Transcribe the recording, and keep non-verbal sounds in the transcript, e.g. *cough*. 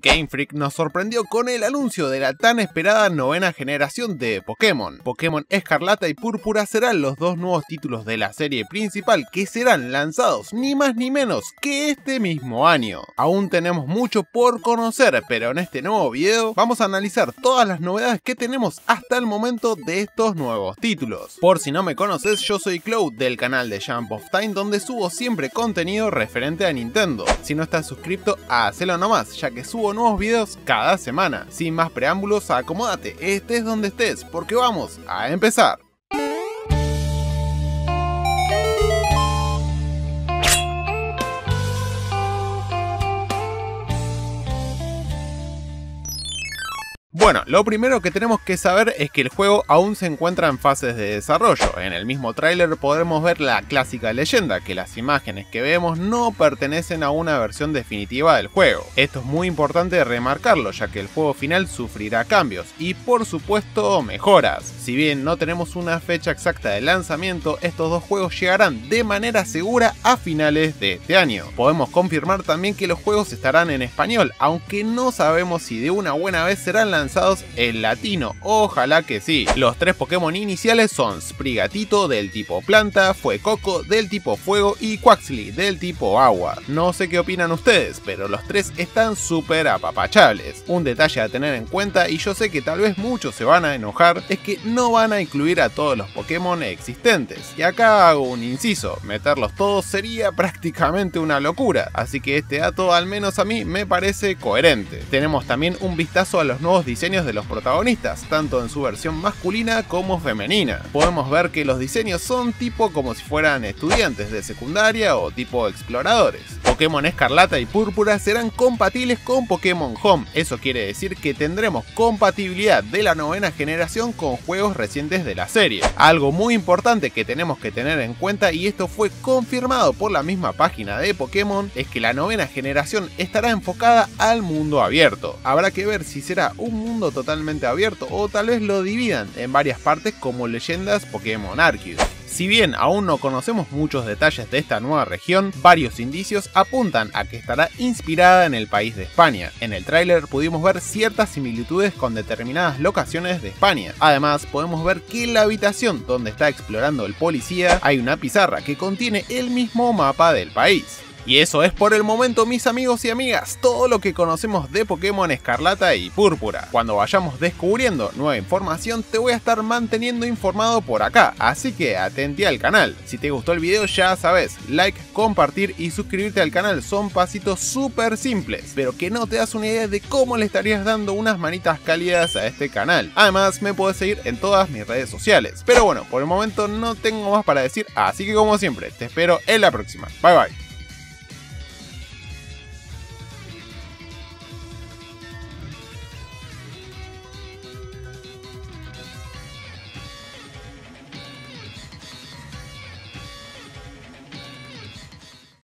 Game Freak nos sorprendió con el anuncio de la tan esperada novena generación de Pokémon. Pokémon Escarlata y Púrpura serán los dos nuevos títulos de la serie principal que serán lanzados ni más ni menos que este mismo año. Aún tenemos mucho por conocer, pero en este nuevo video vamos a analizar todas las novedades que tenemos hasta el momento de estos nuevos títulos. Por si no me conoces, yo soy Cloud del canal de Jump of Time donde subo siempre contenido referente a Nintendo. Si no estás suscrito, hacelo nomás, ya que subo nuevos videos cada semana. Sin más preámbulos, acomódate, estés donde estés, porque vamos a empezar. Bueno, lo primero que tenemos que saber es que el juego aún se encuentra en fases de desarrollo. En el mismo tráiler podremos ver la clásica leyenda, que las imágenes que vemos no pertenecen a una versión definitiva del juego. Esto es muy importante remarcarlo, ya que el juego final sufrirá cambios y por supuesto mejoras. Si bien no tenemos una fecha exacta de lanzamiento, estos dos juegos llegarán de manera segura a finales de este año. Podemos confirmar también que los juegos estarán en español, aunque no sabemos si de una buena vez serán lanzados en latino, ojalá que sí. Los tres Pokémon iniciales son Sprigatito del tipo planta, Fuecoco del tipo fuego y Quaxly del tipo agua. No sé qué opinan ustedes, pero los tres están súper apapachables. Un detalle a tener en cuenta, y yo sé que tal vez muchos se van a enojar, es que no van a incluir a todos los Pokémon existentes. Y acá hago un inciso, meterlos todos sería *laughs* prácticamente una locura, así que este dato al menos a mí me parece coherente. Tenemos también un vistazo a los nuevos diseños diseños de los protagonistas, tanto en su versión masculina como femenina. Podemos ver que los diseños son tipo como si fueran estudiantes de secundaria o tipo exploradores. Pokémon Escarlata y Púrpura serán compatibles con Pokémon Home, eso quiere decir que tendremos compatibilidad de la novena generación con juegos recientes de la serie. Algo muy importante que tenemos que tener en cuenta y esto fue confirmado por la misma página de Pokémon es que la novena generación estará enfocada al mundo abierto. Habrá que ver si será un mundo totalmente abierto o tal vez lo dividan en varias partes como leyendas Pokémon Arceus. Si bien aún no conocemos muchos detalles de esta nueva región, varios indicios apuntan a que estará inspirada en el país de España. En el tráiler pudimos ver ciertas similitudes con determinadas locaciones de España. Además, podemos ver que en la habitación donde está explorando el policía hay una pizarra que contiene el mismo mapa del país. Y eso es por el momento mis amigos y amigas, todo lo que conocemos de Pokémon Escarlata y Púrpura. Cuando vayamos descubriendo nueva información te voy a estar manteniendo informado por acá, así que atente al canal. Si te gustó el video ya sabes, like, compartir y suscribirte al canal son pasitos súper simples, pero que no te das una idea de cómo le estarías dando unas manitas cálidas a este canal. Además me puedes seguir en todas mis redes sociales. Pero bueno, por el momento no tengo más para decir, así que como siempre, te espero en la próxima. Bye bye.